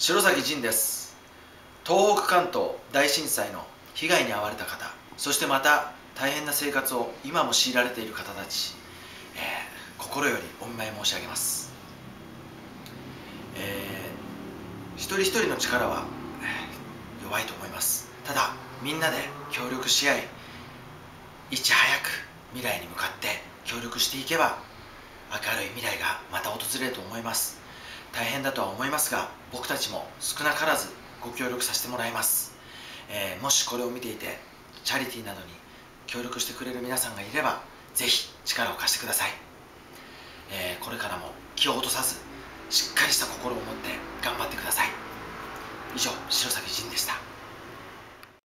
白崎仁です。東北関東大震災の被害に遭われた方そしてまた大変な生活を今も強いられている方たち、えー、心よりお見舞い申し上げます、えー、一人一人の力は弱いと思います。ただみんなで協力し合いいち早く未来に向かって協力していけば明るい未来がまた訪れると思います。大変だとは思いますが僕たちも少なからずご協力させてもらいます、えー、もしこれを見ていてチャリティーなどに協力してくれる皆さんがいればぜひ力を貸してください、えー、これからも気を落とさずしっかりした心を持って頑張ってください。以上白崎仁でした。